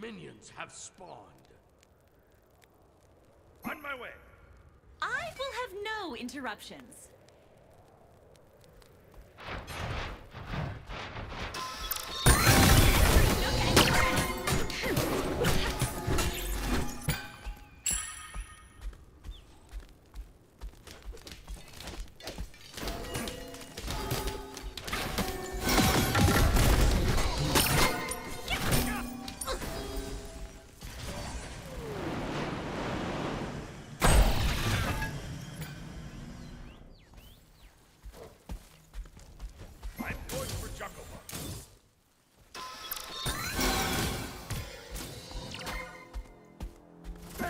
minions have spawned. On my way. I will have no interruptions.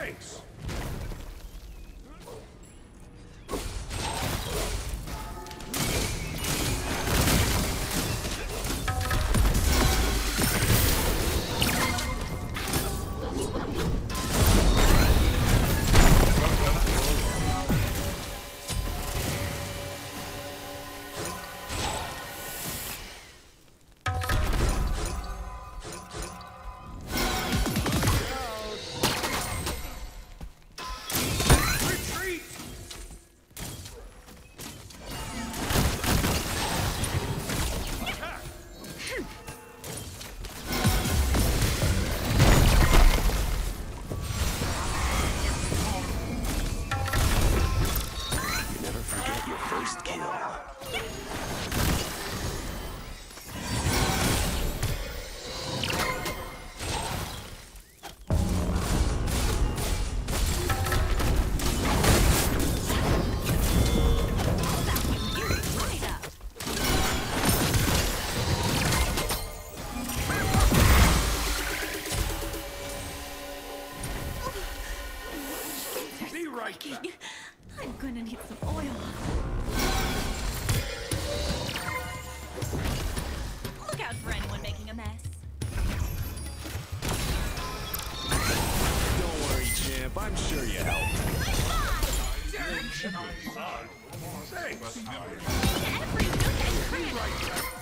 Thanks. Be. I'm gonna need some oil. Look out for anyone making a mess. Don't worry, champ. I'm sure you helped. Thanks. Every nook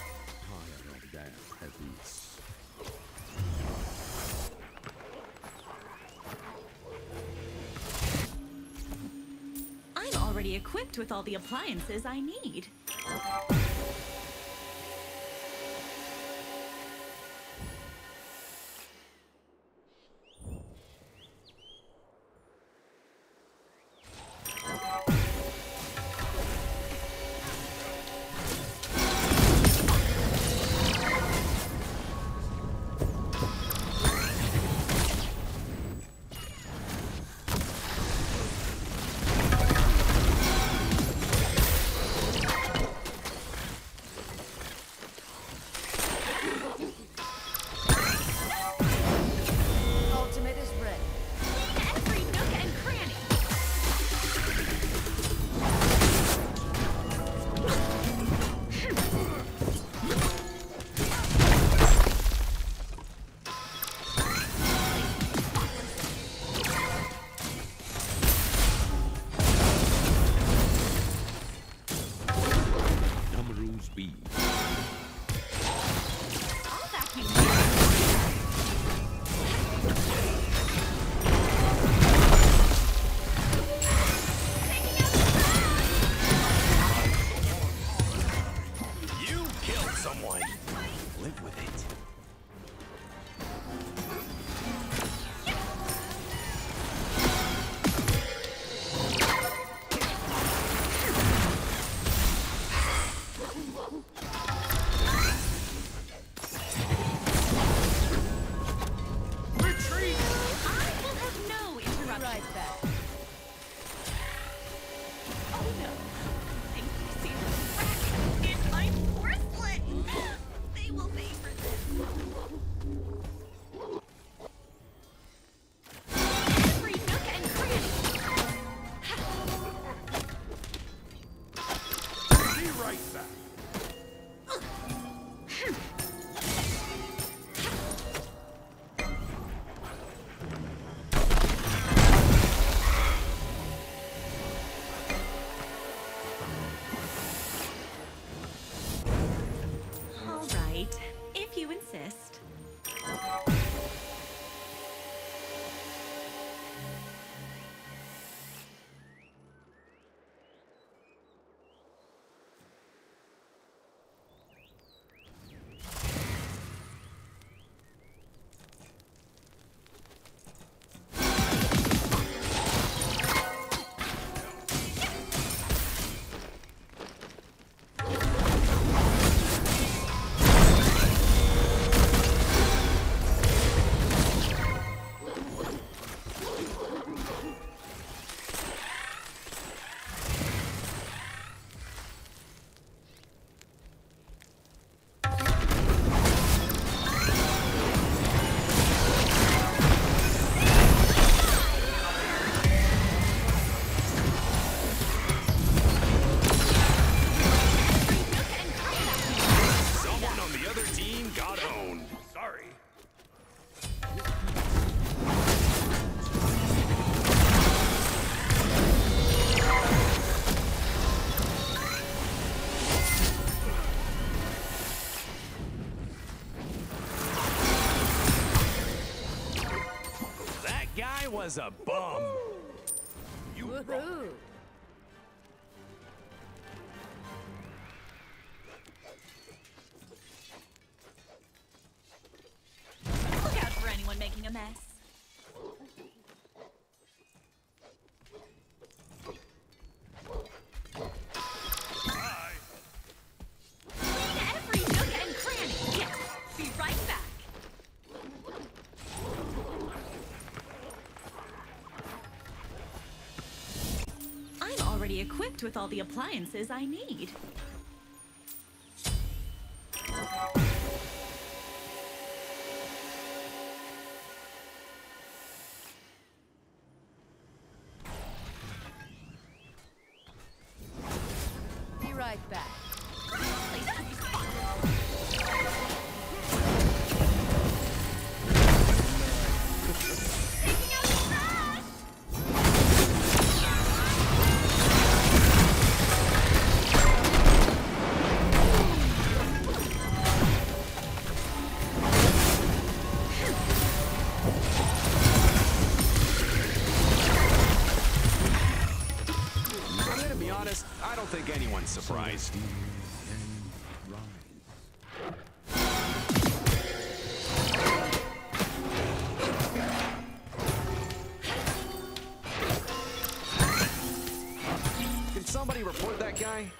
equipped with all the appliances I need. Was a equipped with all the appliances I need. Be honest, I don't think anyone's surprised. Can somebody report that guy?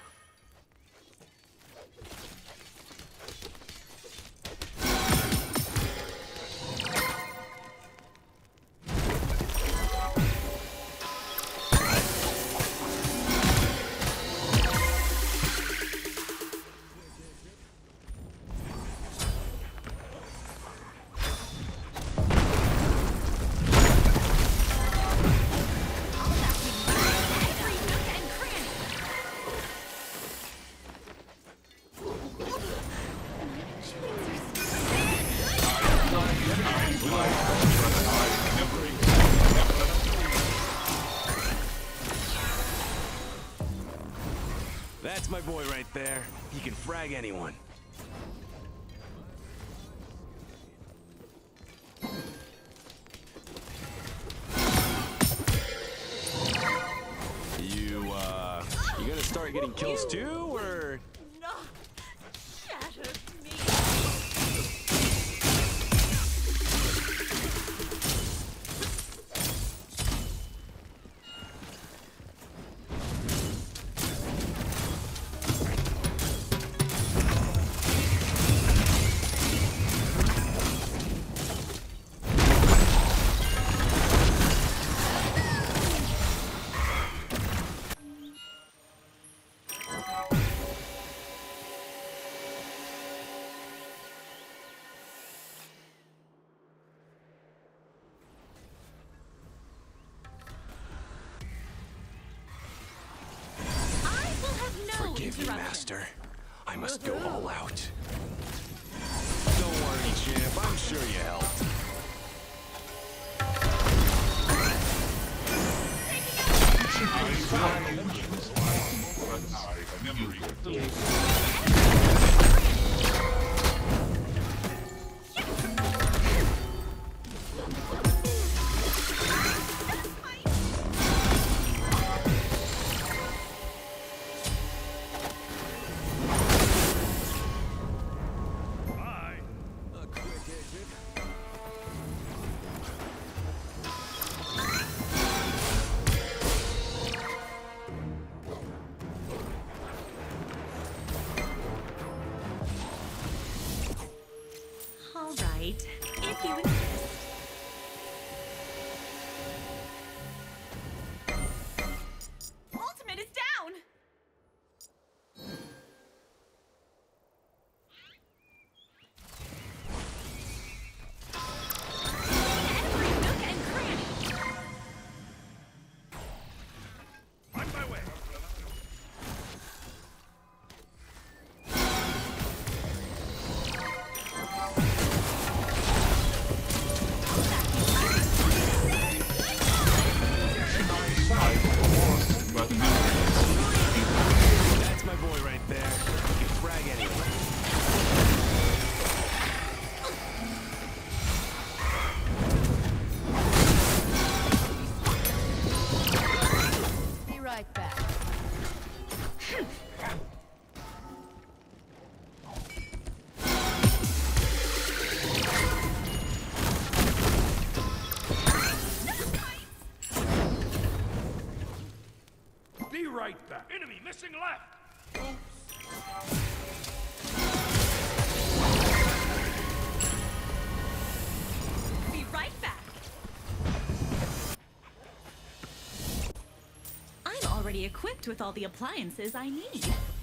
That's my boy right there. He can frag anyone. You, uh, you gonna start getting kills too, or? No Forgive. Master. I must go all out. Don't worry, champ. I'm sure you helped. Bye. Equipped with all the appliances I need.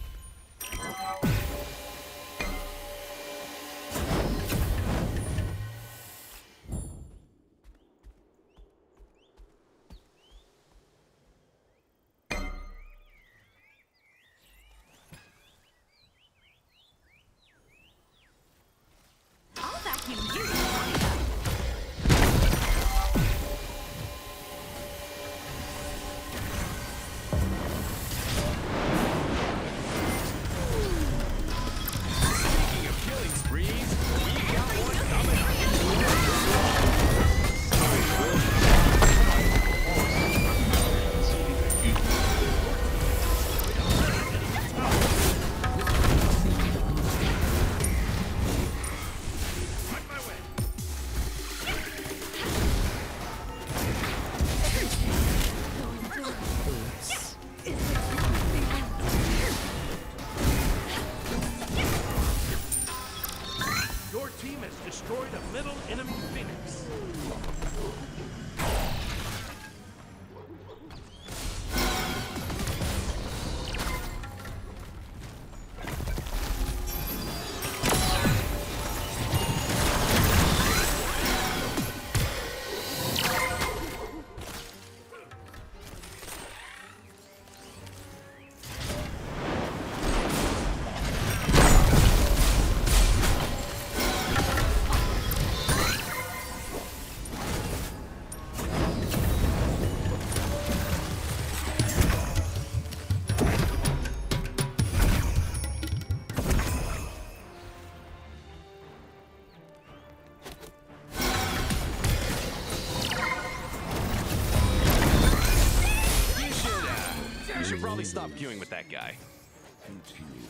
Probably stop queuing with that guy. Continue.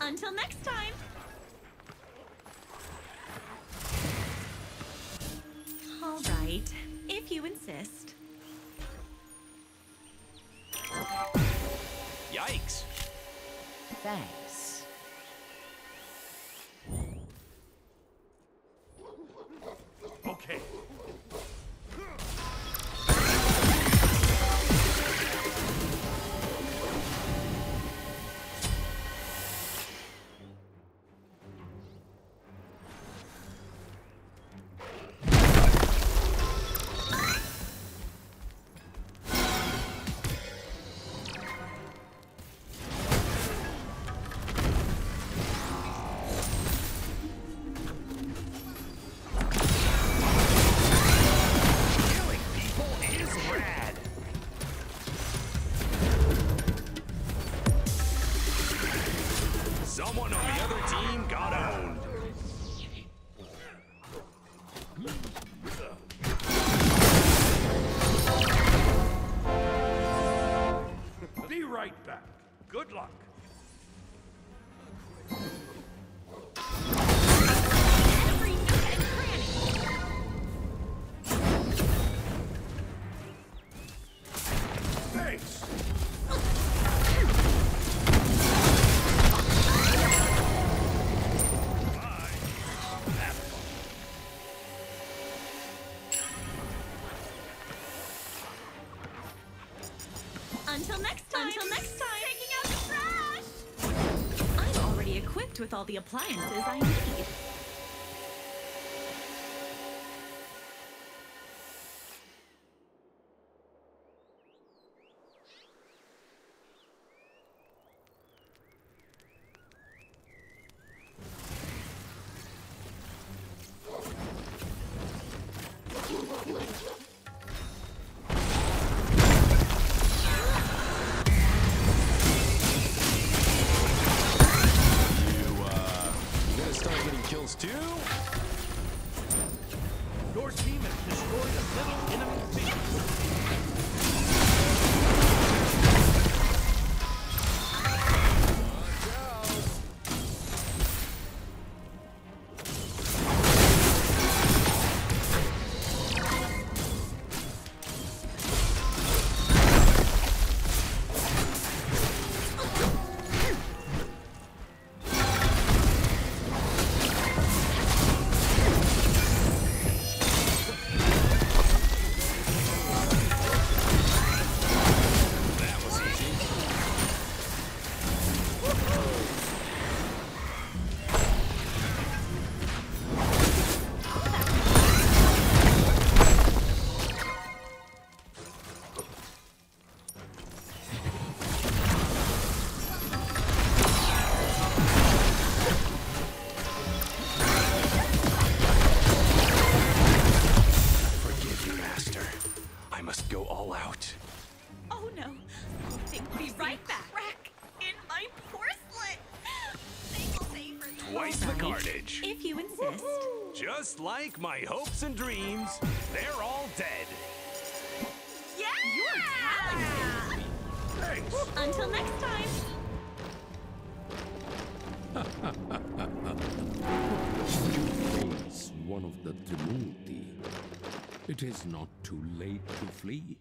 Until next time. All right, if you insist. Yikes. Thanks. Until next time. Until next time. Taking out the trash. I'm already equipped with all the appliances I need. For the carnage. If you insist. Just like my hopes and dreams, they're all dead. Yeah! You're talented. Thanks. Until next time. Face one of the Tumulti. It is not too late to flee.